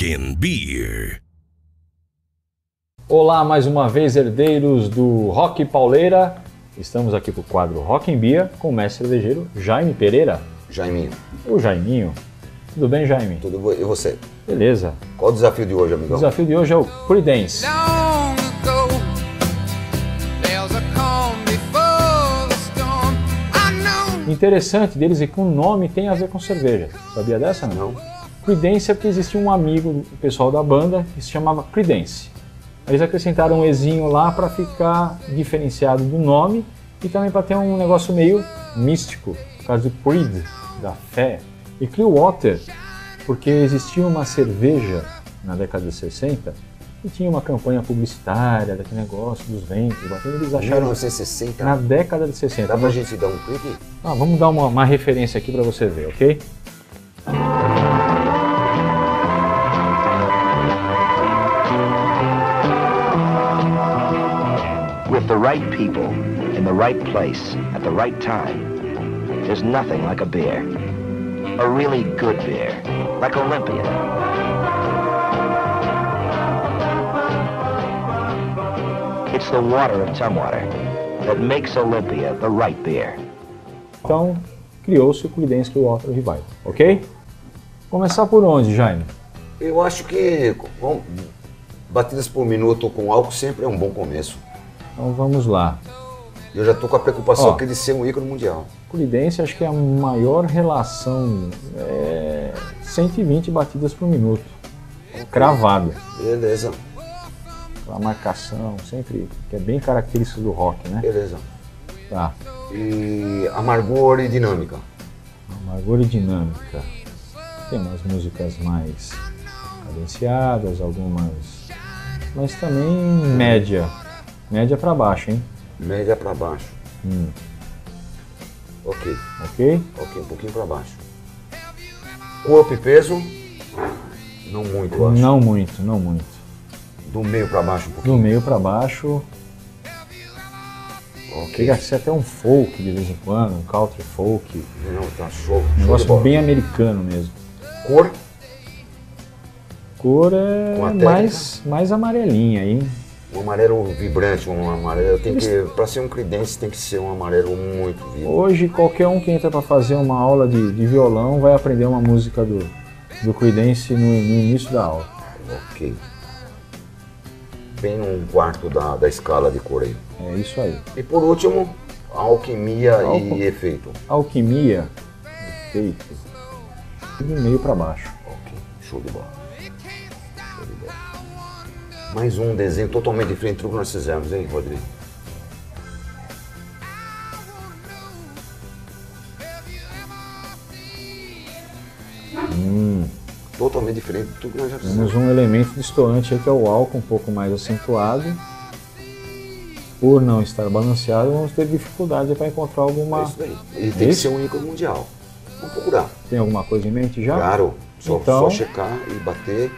Rockin' Beer. Olá, mais uma vez, herdeiros do Rock Pauleira. Estamos aqui para o quadro Rock Beer com o mestre cervejeiro Jaime Pereira. Jaiminho, O Jaiminho. Tudo bem, Jaime? tudo bom? E você? Beleza. Qual o desafio de hoje, O amigão? desafio de hoje é o Creedence. Interessante deles é que o nome tem a ver com cerveja. Sabia dessa? Não. Não? Creedence é porque existia um amigo do pessoal da banda que se chamava Creedence. Eles acrescentaram um Ezinho lá para ficar diferenciado do nome e também para ter um negócio meio místico, por causa do creed, da fé. E Clearwater, porque existia uma cerveja na década de 60 e tinha uma campanha publicitária daquele negócio dos ventos, batendo, eles acharam 1960. na década de 60. Dá pra gente dar um clique? Ah, vamos dar uma, uma referência aqui para você ver, ok? The right people, in the right place, at the right time, there's nothing like a beer. A really good beer, like Olympia. It's the water of Tumwater that makes Olympia the right beer. Então, criou-se o Creedence Clearwater Revival, ok? Começar por onde, Jaime? Eu acho que bom, batidas por minuto com álcool sempre é um bom começo. Então vamos lá. Eu já tô com a preocupação Ó. aqui de ser um ícone mundial. Creedence acho que é a maior relação, é 120 batidas por minuto, cravada. Beleza, Aquela marcação, sempre, que é bem característica do rock, né? beleza. Tá. E amargor e dinâmica. Amargura e dinâmica. Tem umas músicas mais cadenciadas, algumas, mas também média, média para baixo, hein? Média pra baixo. Hum. Ok, Ok? ok, um pouquinho pra baixo. Corpo e peso? Não muito, eu acho. Não muito, não muito. Do meio pra baixo um Do pouquinho. meio para baixo, Ok. chega a ser até um folk de vez em quando, um country folk, Não, tá show. um show negócio bola. bem americano mesmo. Cor? Cor é mais, mais amarelinha, hein? Um amarelo vibrante, um amarelo tem que, para ser um credence tem que ser um amarelo muito vivo. Hoje qualquer um que entra para fazer uma aula de, de violão vai aprender uma música do, do Creedence no, no início da aula. Ok. Bem num quarto da, da escala de cor aí. É isso aí. E por último, alquimia Álcool. e efeito. Alquimia, efeito, do meio para baixo. Ok, show de bola. Mais um desenho totalmente diferente do que nós fizemos, hein, Rodrigo? Totalmente diferente tudo que nós já fizemos. Temos um elemento distoante aí que é o álcool um pouco mais acentuado. Por não estar balanceado, vamos ter dificuldade para encontrar É alguma. isso daí. Ele tem que ser um ícone mundial. Vamos procurar. Tem alguma coisa em mente já? Claro, só, Então- só checar e bater.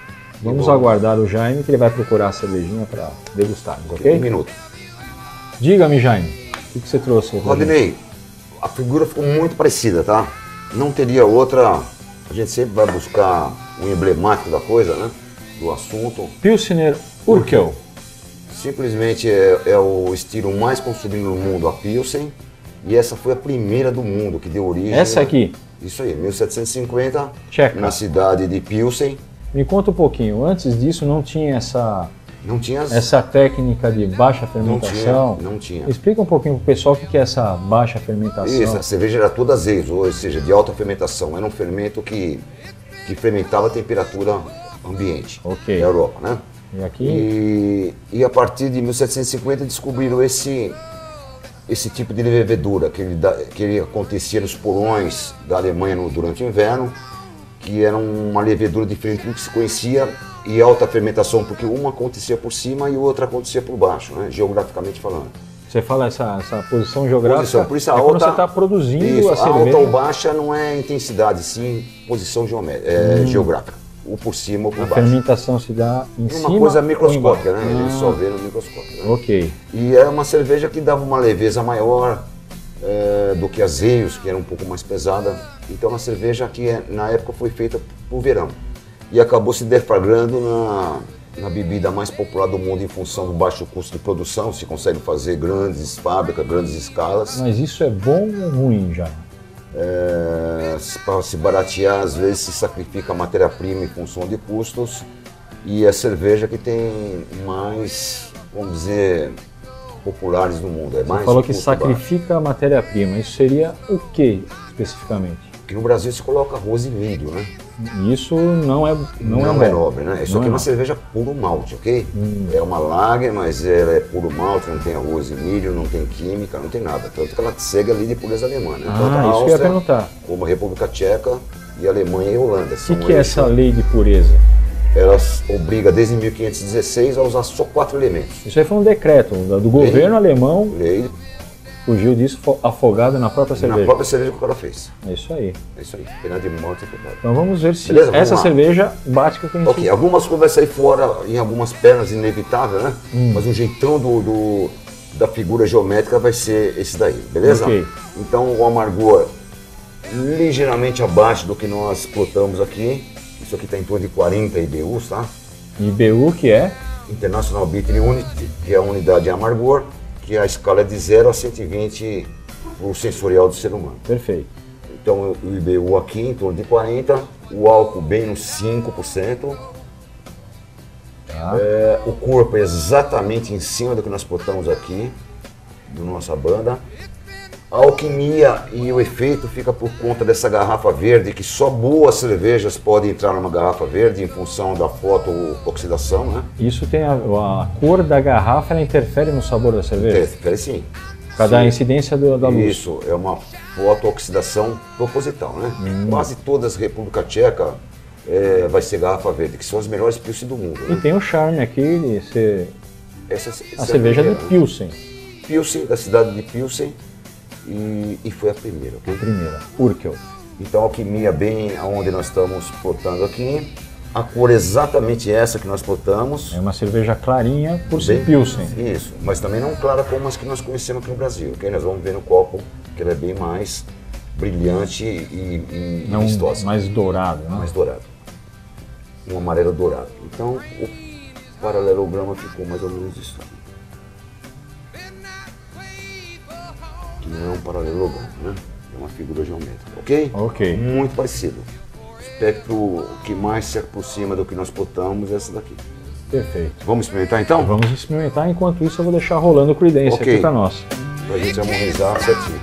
Vamos vamos. aguardar o Jaime que ele vai procurar a cervejinha para degustarmos, Um ok? minuto. Diga-me, Jaime, o que, que você trouxe? Rodney, a figura ficou muito parecida, tá? Não teria outra. A gente sempre vai buscar o emblemático da coisa, né? Do assunto. Pilsner Urkel. Simplesmente é, é o estilo mais consumido no mundo, a Pilsen. E essa foi a primeira do mundo que deu origem. Essa aqui, Isso aí, 1750, Tcheca. na cidade de Pilsen. Me conta um pouquinho. Antes disso não tinha essa, Não tinha. essa técnica de baixa não tinha. fermentação. Não tinha. Explica um pouquinho pro pessoal o que é essa baixa fermentação. Isso, a cerveja era toda azedo, ou seja, de alta fermentação. Era um fermento que, que fermentava a temperatura ambiente Ok. da Europa, né? E aqui, E, e a partir de 1750 descobriram esse, esse tipo de levedura que ele, que ele acontecia nos porões da Alemanha no- durante o inverno, que era uma levedura diferente do que se conhecia e alta fermentação, porque uma acontecia por cima e outra acontecia por baixo, né? geograficamente falando. você fala essa, essa posição geográfica. Posição, por isso a é quando alta, você está produzindo Isso, a cerveja. alta ou baixa não é intensidade, sim posição é, geográfica. Ou por cima ou por Hum. A baixo. fermentação se dá em Uma cima coisa ou microscópica, né? Ele Ah, só vê no microscópio. né? Ok. E era uma cerveja que dava uma leveza maior eh, do que as Eios, que era um pouco mais pesada. Então a cerveja que eh, na época foi feita pro verão. e acabou se deflagrando na, na bebida mais popular do mundo em função do baixo custo de produção. Se consegue fazer grandes fábricas, grandes escalas. Mas isso é bom ou ruim já? É, para se baratear, às vezes se sacrifica a matéria-prima em função de custos e a cerveja que tem mais, vamos dizer, populares no mundo. É mais Você falou um que sacrifica a matéria-prima. Isso seria o que especificamente? Aqui no Brasil se coloca arroz e milho, né? Isso não é não, Não, é, é, nobre, né? Isso Não aqui é uma nobre. cerveja puro malte, ok? Hum. É uma lager, mas ela é puro malte, não tem arroz e milho, não tem química, não tem nada. Tanto que ela segue ali de pureza alemã, né? Tanto a Ah, isso que eu ia Áustria, perguntar. como a República Tcheca e Alemanha e Holanda. O que, que é essa lei de pureza? Elas obriga desde 1516 a usar só quatro elementos. Isso aí foi um decreto do governo alemão, Lei fugiu disso fo- afogado na própria na cerveja. própria cerveja que o cara fez. É isso aí. É isso aí. Pena de e pecado. Então vamos ver se Beleza, essa cerveja bate com o que a gente Ok, algumas coisas vai sair fora em algumas pernas, inevitável, né? Hum. Mas o jeitão do, do- da figura geométrica vai ser esse daí, beleza? Ok. Então o amargor ligeiramente abaixo do que nós plotamos aqui. Isso aqui está em torno de 40 IBUs, tá? IBU, que é International Bitter Unit, que é a unidade de amargor, que a escala é de 0 a 120 o sensorial do ser humano. perfeito. Então o IBU aqui em torno de 40, o álcool bem nos 5%. Tá. É, o corpo é exatamente em cima do que nós botamos aqui, da nossa banda. A alquimia e o efeito fica por conta dessa garrafa verde, que só boas cervejas podem entrar numa garrafa verde em função da foto-oxidação, né? Isso tem a, a cor da garrafa, ela interfere no sabor da cerveja? Interfere sim. Por causa da Sim. incidência do- da luz. Isso, é uma foto-oxidação proposital, né? Hum. Quase todas República Tcheca é, vai ser garrafa verde, que são as melhores pilsen do mundo. E Né? tem o charme aqui de ser Essa, a cerveja de né? Pilsen, Pilsen, da cidade de Pilsen, e, e foi a primeira. ok? a primeira, Urkel. Então, alquimia bem aonde nós estamos plotando aqui. A cor é exatamente essa que nós plotamos. É uma cerveja clarinha por ser Pilsen. Isso, mas também não clara como as que nós conhecemos aqui no Brasil. ok? Nós vamos ver no copo que ela é bem mais brilhante e, e Não vistosa. mais dourado, né? mais dourado. Um amarelo dourado. Então, o paralelograma ficou mais ou menos isso. Não é um paralelograma, né? É uma figura geométrica, ok? Ok. Muito parecido. O espectro que mais se aproxima do que nós botamos é essa daqui. Perfeito. Vamos experimentar então? Vamos experimentar, enquanto isso eu vou deixar rolando o Creedence Ok. aqui pra nós. Pra gente harmonizar certinho.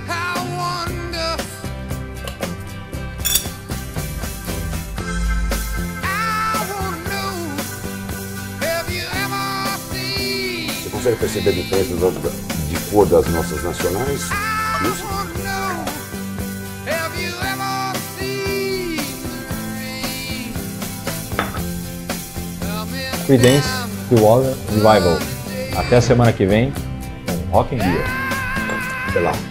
Você consegue perceber a diferença de cor das nossas nacionais? Creedence. Clearwater Revival. Até a semana que vem com Rock and Beer. Até lá.